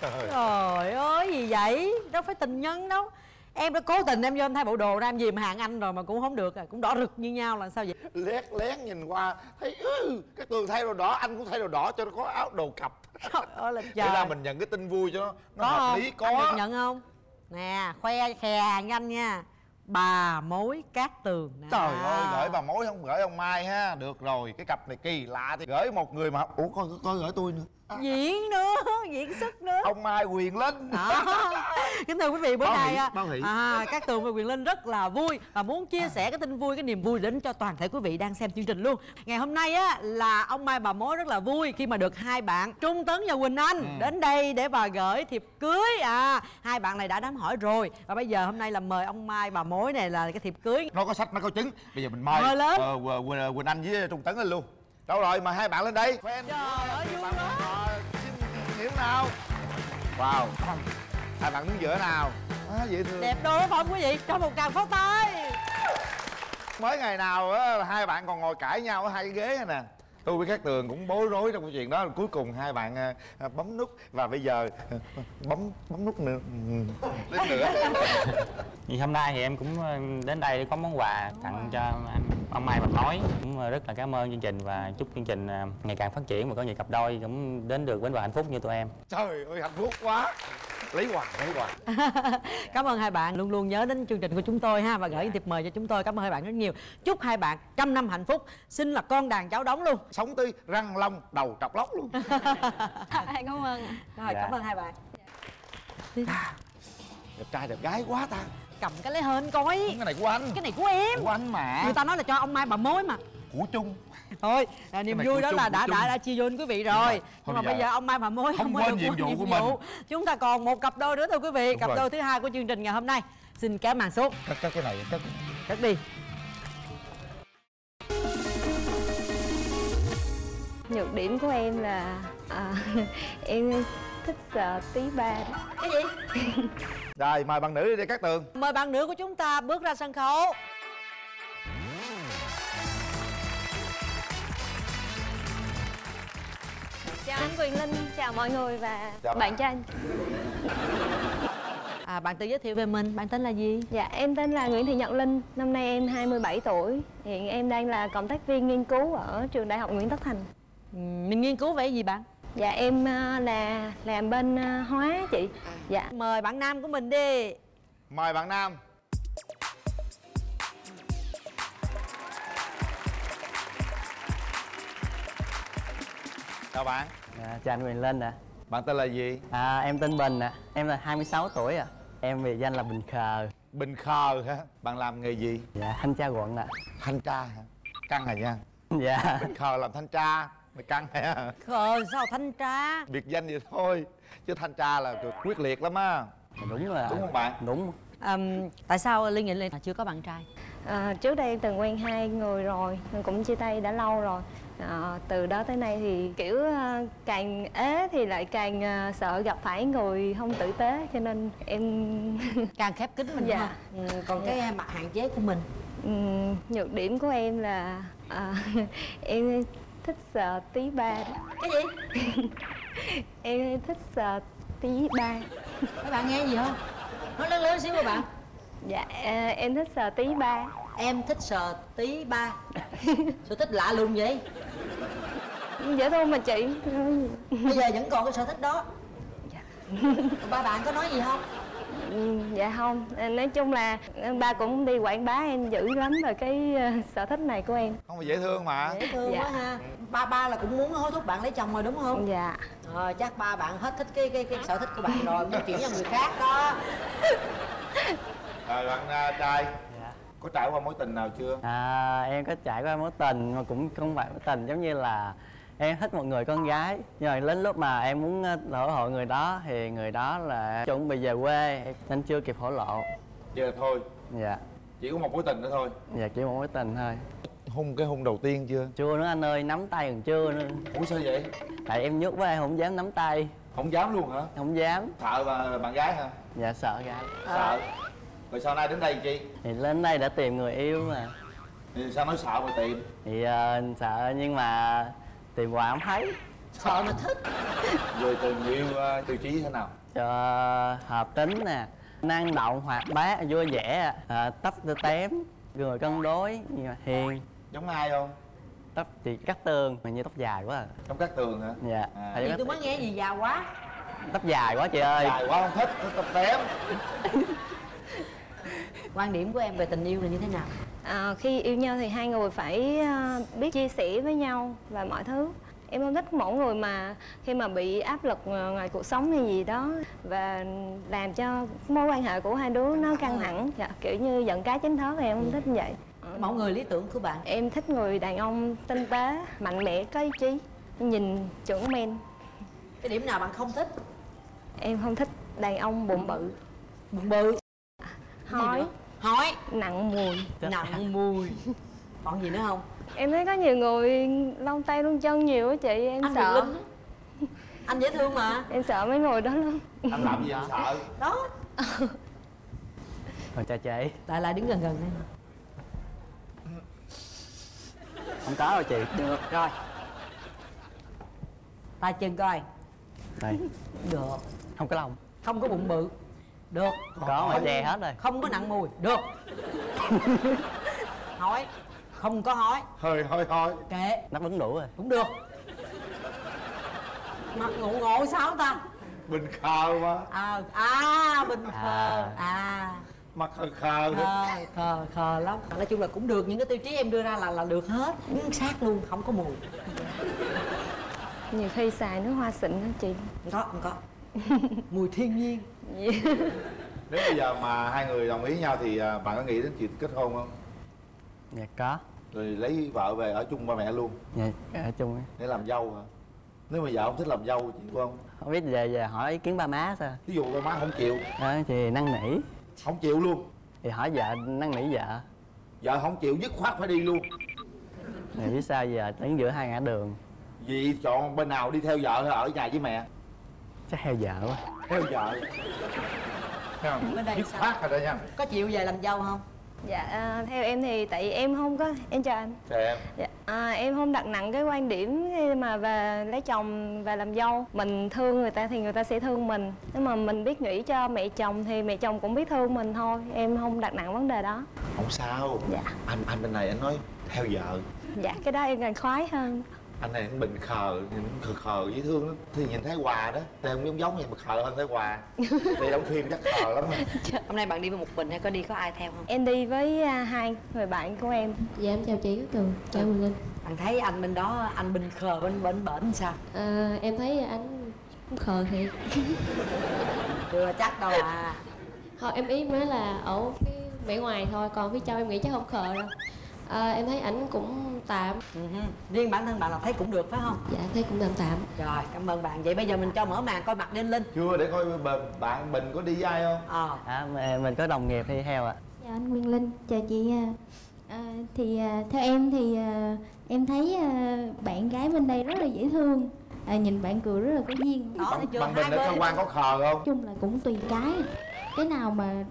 trời ơi. Gì vậy? Đâu phải tình nhân đâu. Em đã cố tình em vô em thay bộ đồ ra em gì mà hàng anh rồi mà cũng không được à cũng đỏ rực như nhau là sao vậy? Lét lén nhìn qua thấy ừ, cái tường thay đồ đỏ anh cũng thay đồ đỏ cho nó có áo đồ cặp. Trời ơi là trời. ra mình nhận cái tin vui cho nó nó có hợp không? lý có. Anh được nhận không? Nè khoe khè hàng anh nha. Bà mối cát tường nè. Trời ơi, gửi bà mối không gửi ông Mai ha. Được rồi, cái cặp này kỳ lạ thì gửi một người mà Ủa, coi, coi gửi tôi nữa diễn nữa diễn xuất nữa. Ông Mai quyền linh đó. Kính thưa quý vị bữa nay à, các tường và quyền linh rất là vui và muốn chia sẻ cái tin vui cái niềm vui đến cho toàn thể quý vị đang xem chương trình luôn. Ngày hôm nay á là ông mai bà mối rất là vui khi mà được hai bạn trung tấn và quỳnh anh Ừ. đến đây để bà gửi thiệp cưới. À hai bạn này đã đám hỏi rồi. Và bây giờ hôm nay là mời ông mai bà mối này là cái thiệp cưới. Nó có sách, nó có chứng. Bây giờ mình mời Mời lên. ờ, Quỳnh, Anh với Trung Tấn lên luôn. Đâu rồi, mời hai bạn lên đây. Fan Trời ơi, vui quá. Nào? Wow. Hai bạn đứng giữa nào? À, dễ thương. Đẹp đôi phải không quý vị cho một tràng pháo tay mới ngày nào á hai bạn còn ngồi cãi nhau ở hai cái ghế này nè. Tôi với các tường cũng bối rối trong cái chuyện đó. Cuối cùng hai bạn à, à, bấm nút. Và bây giờ à, bấm bấm nút nữa. Đến nữa. Thì hôm nay thì em cũng đến đây để có món quà tặng cho anh ông Mai Bạch Nói. Cũng ờ, rất là cảm ơn chương trình và chúc chương trình ờ, ngày càng phát triển và có nhiều cặp đôi cũng đến được bến bờ hạnh phúc như tụi em. Trời ơi hạnh phúc quá. Lấy quà lấy quà. Cảm ơn hai bạn luôn luôn nhớ đến chương trình của chúng tôi ha và gửi thiệp mời cho chúng tôi. Cảm ơn hai bạn rất nhiều. Chúc hai bạn trăm năm hạnh phúc. Xin là con đàn cháu đóng luôn. Sống tới răng long đầu trọc lóc luôn. Em cảm ơn. Rồi Dạ. cảm ơn hai bạn. Đẹp trai đẹp gái quá ta cầm cái lấy hên coi. Cái này của anh. Cái này của em. Của anh mà. Người ta nói là cho ông mai bà mối mà. Của chung thôi là niềm vui đó chung, là đã chung. đã đã chia vui với quý vị rồi. Thôi nhưng mà bây bây giờ ông mai bà mối không có quên nhiệm vụ của mình. chúng ta còn một cặp đôi nữa thưa quý vị. Đúng cặp rồi. đôi thứ hai của chương trình ngày hôm nay. Xin kéo màn xuống. Cắt cắt cái này cắt. Cắt đi. Nhược điểm của em là à, em thích sợ tí ba đó. Cái gì? Rồi mời bạn nữ đi cắt tường. Mời bạn nữ của chúng ta bước ra sân khấu. Chào anh Quyền Linh, chào mọi người và Chào bạn bạn. trai à bạn tự giới thiệu về mình bạn tên là gì? Dạ em tên là Nguyễn Thị Nhật Linh, năm nay em 27 tuổi. Hiện em đang là cộng tác viên nghiên cứu ở trường Đại học Nguyễn Tất Thành. Ừ, mình nghiên cứu về gì bạn Dạ em à, là làm bên à, hóa chị. Dạ. Mời bạn nam của mình đi. Mời bạn nam. Chào bạn. À, chào anh Quyền Linh ạ. Bạn tên là gì? À. em tên Bình ạ. Em là 26 tuổi ạ. Em biệt danh là Bình Khờ. Bình khờ hả? Bạn làm nghề gì? Dạ, thanh tra quận ạ. Thanh tra hả? Căng hả nha. Dạ. Bình khờ làm thanh tra mày căng hả khờ sao thanh tra? Biệt danh vậy thôi chứ thanh tra là quyết liệt lắm á. Đúng rồi Đúng không bạn? Đúng. Ừm, tại sao liên nghị là chưa có bạn trai. À, Trước đây em từng quen hai người rồi, nhưng cũng chia tay đã lâu rồi. À, Từ đó tới nay thì kiểu à, càng ế thì lại càng à, sợ gặp phải người không tử tế Cho nên em càng khép kín mình Dạ. ha. Ừ, còn cái mặt hạn chế của mình? Ừm, nhược điểm của em là à, em thích sợ tí ba đó. cái gì? Em thích sợ tí ba. Các bạn nghe gì không? Nói lớn lớn xíu các bạn. Dạ à, em thích sợ tí ba. Em thích sờ tí ba. Sở thích lạ lùng vậy. Dễ thương mà chị. Bây giờ vẫn còn cái sở thích đó. Ba bạn có nói gì không? Ừm, dạ không. Nói chung là ba cũng đi quảng bá em dữ lắm về cái ờ, sở thích này của em. Không phải dễ thương mà. Dễ thương Dạ. quá ha ba ba là cũng muốn hối thúc bạn lấy chồng rồi đúng không? Dạ. Ờ chắc ba bạn hết thích cái cái cái sở thích của bạn rồi muốn chuyển cho người khác đó. Rồi bạn à, trai. Dạ. Có trải qua mối tình nào chưa? À, Em có trải qua mối tình mà cũng không phải mối tình Giống như là em thích một người con gái. Nhưng mà đến lúc mà em muốn hỗ hộ người đó Thì người đó là chuẩn bị về quê Nên chưa kịp hổ lộ. Giờ thôi. Dạ. Chỉ có một mối tình nữa thôi. Dạ chỉ một mối tình thôi hôn cái hôn đầu tiên chưa? Chưa nữa anh ơi, nắm tay còn chưa nữa. Ủa sao vậy? Tại em nhút quá em không dám nắm tay. Không dám luôn hả? Không dám. Sợ bà, bạn gái hả? Dạ sợ gái. Sợ. Rồi sau này đến đây chi? Thì lên đây để tìm người yêu mà. Thì sao nói sợ mà tìm? Thì ờ, sợ nhưng mà tìm hoài không thấy. Sợ mà thích. Người tình yêu ờ, tiêu chí thế nào? Cho hợp tính nè năng động hoạt bát vui vẻ à, tóc tơ tém người cân đối mà hiền giống ai không? Tóc thì cắt tường mà như tóc dài quá à. giống cát tường hả? Dạ. À. Thì tôi mới nghe gì già quá. Tóc dài quá chị ơi. Dài quá không thích thích tập tém quan điểm của em về tình yêu là như thế nào? À, khi yêu nhau thì hai người phải à, biết chia sẻ với nhau và mọi thứ. Em không thích mẫu người mà khi mà bị áp lực à, ngoài cuộc sống hay gì đó và làm cho mối quan hệ của hai đứa nó căng thẳng. Dạ, kiểu như giận cá chém thớt thì em không thích như vậy mẫu người lý tưởng của bạn. Em thích người đàn ông tinh tế mạnh mẽ có ý chí nhìn chuẩn men. Cái điểm nào bạn không thích? Em không thích đàn ông bụng bự. Bụng bự? Hói. hói. Nặng mùi. Nặng mùi. Còn gì nữa không? Em thấy có nhiều người lông tay lông chân nhiều á chị em anh sợ. Linh anh dễ thương mà. Em sợ mấy người đó lắm. Anh làm gì anh sợ? Đó. Còn cha chị. Lại lại đứng gần gần đây không có đâu chị. Được. Rồi. Tay chân coi. Đây. Được. Không có lòng. Không có bụng bự. Được. Có mà che hết rồi. không có nặng mùi. Được. Hói không có hói hơi hơi thôi kệ. Đáp ứng đủ rồi. Cũng được. Mặt ngộ ngộ sao ta? Bình khờ mà. À à bình À. khờ à mặt khờ khờ khờ khờ khờ lắm. Nói chung là cũng được những cái tiêu chí em đưa ra là là được hết. Chính xác luôn không có mùi. Nhiều khi xài nước hoa xịn đó chị. Không có không có. Mùi thiên nhiên. Nếu bây giờ mà hai người đồng ý nhau thì à, bạn có nghĩ đến chuyện kết hôn không? Dạ có. Rồi lấy vợ về ở chung ba mẹ luôn. Dạ ở chung ấy. để làm dâu hả? Nếu mà vợ không thích làm dâu chị không không biết về về hỏi ý kiến ba má sao. Ví dụ ba má không chịu. Đó thì năn nỉ không chịu luôn. Thì hỏi vợ năn nỉ vợ. Vợ không chịu dứt khoát phải đi luôn. Thì biết sao giờ đứng giữa hai ngã đường. Vì chọn bên nào đi theo vợ hay ở nhà với mẹ. Chắc theo vợ quá. Theo vợ. Thấy không? Dứt khoát rồi đó nha. Có chịu về làm dâu không dạ à, theo em thì tại em không có em chào anh. Chào em. Dạ, à, em không đặt nặng cái quan điểm mà về lấy chồng và làm dâu. Mình thương người ta thì người ta sẽ thương mình. Nếu mà mình biết nghĩ cho mẹ chồng thì mẹ chồng cũng biết thương mình thôi. Em không đặt nặng vấn đề đó. Không sao. Dạ. Anh anh bên này anh nói theo vợ. Dạ cái đó em càng khoái hơn anh này cũng bình khờ nhìn khờ khờ dễ thương lắm. Thì nhìn thấy quà đó đây không giống giống vậy mà khờ hơn thấy quà. Đây đóng phim chắc khờ lắm hôm nay bạn đi một mình hay có đi có ai theo không? Em đi với à, hai người bạn của em. Dạ em chào chị Cát Tường, chào Quỳnh Linh. Bạn thấy anh bên đó anh bình khờ bên bên bển sao? À, Em thấy anh cũng khờ thiệt. Chưa chắc đâu à. Thôi em ý nói là ở phía vẻ ngoài thôi, còn phía trong em nghĩ chắc không khờ đâu à, Em thấy ảnh cũng tạm Ừ hư. riêng bản thân bạn là thấy cũng được phải không Dạ em thấy cũng tạm tạm rồi cảm ơn bạn vậy bây giờ mình cho mở màn coi mặt đi anh linh chưa để coi bạn bình có đi với ai không ờ à, mà mình có đồng nghiệp đi theo ạ Chào anh Nguyên Linh, chào chị. à. À, thì à, theo em thì à, em thấy à, bạn gái bên đây rất là dễ thương. À, nhìn bạn cười rất là có duyên. đó thấy chưa bình hai ở cơ quan có khờ không Nói chung là cũng tùy cái. Cái nào mà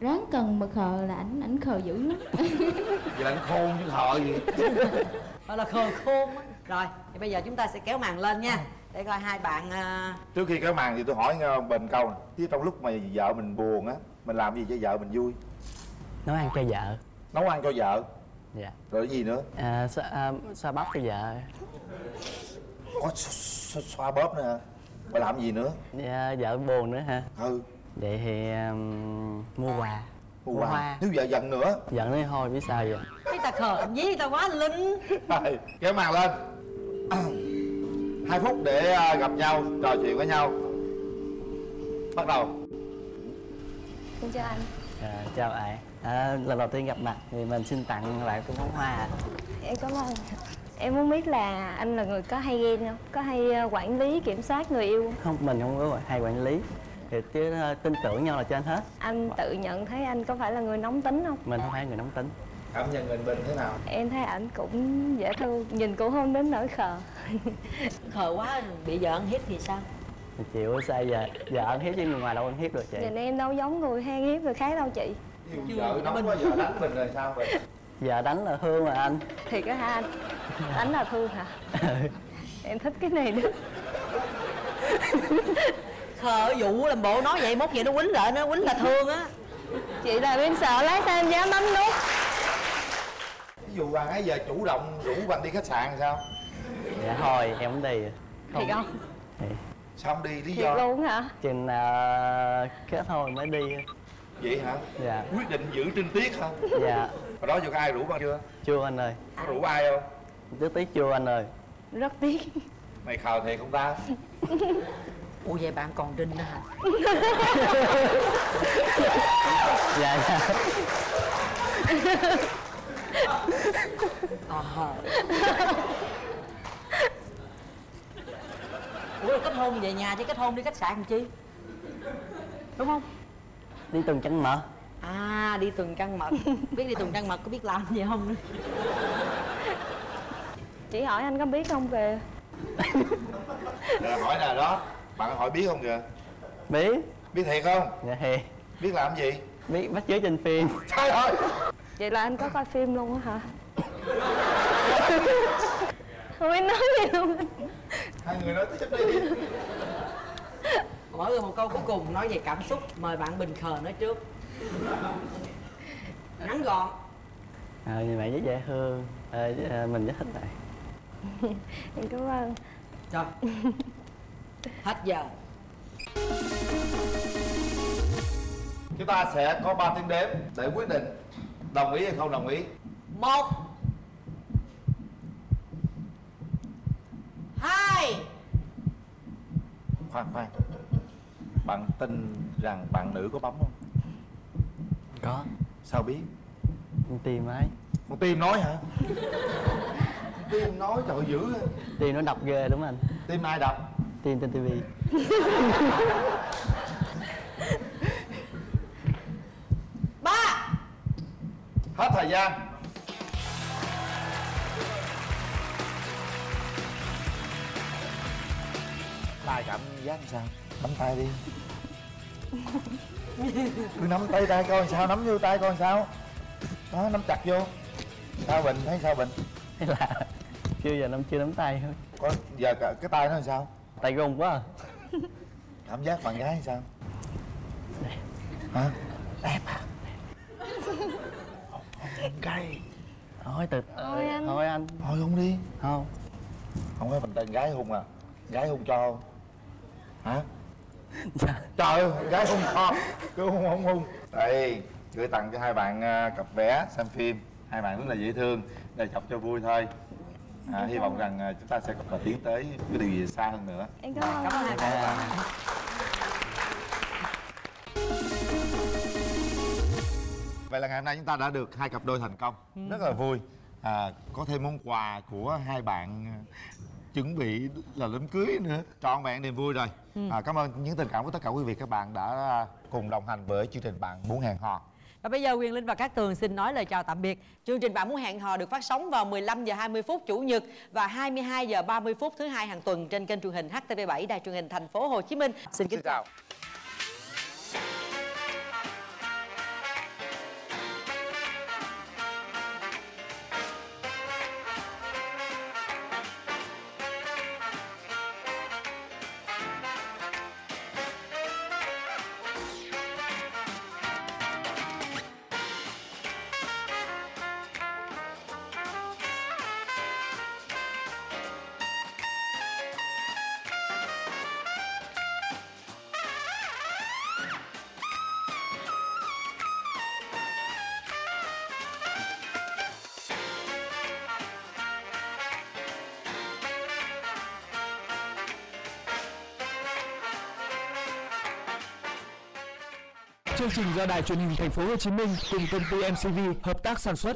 ráng cần mà khờ là ảnh ảnh khờ dữ lắm. vậy là anh khôn chứ khờ gì. Gọi là khờ khôn á. Rồi thì bây giờ chúng ta sẽ kéo màn lên nha. Để coi hai bạn à, trước khi cái màn thì tôi hỏi nghe bình câu nè. Chứ trong lúc mà vợ mình buồn á mình làm gì cho vợ mình vui? Nấu ăn cho vợ. Nấu ăn cho vợ? Dạ. Rồi cái gì nữa? À, xoa, à, xoa bắp cho vợ. Có x- x- xoa bóp nữa hả? Mà làm gì nữa? Dạ, vợ buồn nữa hả? Ừ vậy thì um, mua quà. Mua quà. nếu vợ giận nữa. Giận nói thôi biết sao vậy thấy ta khờ dí ta quá anh linh. Rồi, kéo màn lên. Hai phút để à, gặp nhau trò chuyện với nhau. Bắt đầu. Xin chào anh. À, chào bạn. À, lần đầu tiên gặp mặt thì mình xin tặng bạn cái bông hoa. Em cảm ơn. Em muốn biết là anh là người có hay ghen không? Có hay à, quản lý kiểm soát người yêu không? không mình không có hay quản lý thì chứ ờ, tin tưởng nhau là trên hết. Anh tự nhận thấy anh có phải là người nóng tính không? Mình không phải người nóng tính. Cảm nhận mình bình thế nào? Em thấy ảnh cũng dễ thương nhìn cũng không đến nỗi khờ. Khờ quá bị vợ ăn hiếp thì sao? Thì chịu sao giờ giờ ăn hiếp chứ người ngoài đâu ăn hiếp được chị. Nhìn em đâu giống người hay hiếp người khác đâu chị. Yêu vợ nóng quá vợ đánh mình rồi sao vậy? Giờ đánh là hương mà anh. Thiệt á hả anh? Đánh là thương hả? Em thích cái này nữa khờ vụ làm bộ nói vậy mốt vậy nó quýnh lại nó quýnh là thương á. Chị là em sợ lát sao em dám bấm nút. Ví dụ bạn ấy giờ chủ động rủ bạn đi khách sạn sao? Dạ thôi em không đi. Thiệt không. Thì sao không đi? Lý thiệt do? luôn hả? Chừng nào kết hôn mới đi. Vậy hả? Dạ. Quyết định giữ trinh tiết hả? Dạ. Hồi đó giờ có ai rủ bạn chưa? Chưa anh ơi. Có rủ ai không? Tiếc tiếc chưa anh ơi? Rất tiếc. Mày khờ thiệt không ta ủa vậy bạn còn đinh nữa hả? Dạ dạ. Ờ ủa kết hôn về nhà chứ kết hôn đi khách sạn làm chi? Đúng không? Đi tuần trăng mật à đi tuần trăng mật biết đi tuần trăng mật có biết làm gì không nữa. Chị hỏi anh có biết không kìa Rồi hỏi nè đó bạn hỏi biết không kìa biết biết thiệt không? Dạ thì biết làm gì? Biết bắt chước trên phim. Trời ơi! Vậy là anh có coi phim luôn á hả? Không biết nói gì luôn. Hai người nói tiếp đi. Mỗi người một câu cuối cùng nói về cảm xúc. Mời bạn bình khờ nói trước. Ngắn gọn. Ờ như vậy rất dễ thương ờ, ờ, mình rất thích bạn. Em cảm ơn. Rồi hết giờ. Chúng ta sẽ có 3 tiếng đếm để quyết định đồng ý hay không đồng ý. Một hai. Khoan khoan. Bạn tin rằng bạn nữ có bấm không? Có. Sao biết? Con tim ấy. Con tim nói hả? Tim nói trời ơi, dữ tim nó đập ghê đúng không anh? Tim ai đập tim trên tivi ba! Hết thời gian. Tay cảm giác làm sao? Nắm tay đi. Cứ nắm tay tay coi sao nắm vô tay coi sao. Đó nắm chặt vô. Sao bình thấy sao bình? Hay là chưa giờ nắm chưa nắm tay thôi. Có giờ cả- cái tay nó làm sao tay run quá à. cảm giác bạn gái sao? Hả? Đẹp à? Cay thôi từ Thôi anh. thôi anh. Thôi không đi. Không. Không phải mình tên gái hung à. Gái hung cho. Không hả? Dạ. Trời ơi gái hung cho. Cứ hung hung hung đây gửi tặng cho hai bạn à, cặp vé xem phim. Hai bạn rất là dễ thương. Để chọc cho vui thôi à, hy vọng rằng à, chúng ta sẽ còn tiến tới cái điều gì xa hơn nữa. Em cảm ơn cảm ơn à, vậy là ngày hôm nay chúng ta đã được hai cặp đôi thành công. Rất là vui. À, có thêm món quà của hai bạn chuẩn bị là đám cưới nữa. Trọn vẹn niềm vui rồi. À, cảm ơn những tình cảm của tất cả quý vị các bạn đã cùng đồng hành với chương trình bạn muốn hẹn hò và bây giờ Quyền Linh và các Tường xin nói lời chào tạm biệt. Chương trình Bạn muốn hẹn hò được phát sóng vào 15 giờ 20 phút chủ nhật và 22 giờ 30 phút thứ hai hàng tuần trên kênh truyền hình HTV7 Đài truyền hình thành phố Hồ Chí Minh. Xin kính xin chào Chương trình do Đài truyền hình Thành phố Hồ Chí Minh cùng công ty MCV hợp tác sản xuất.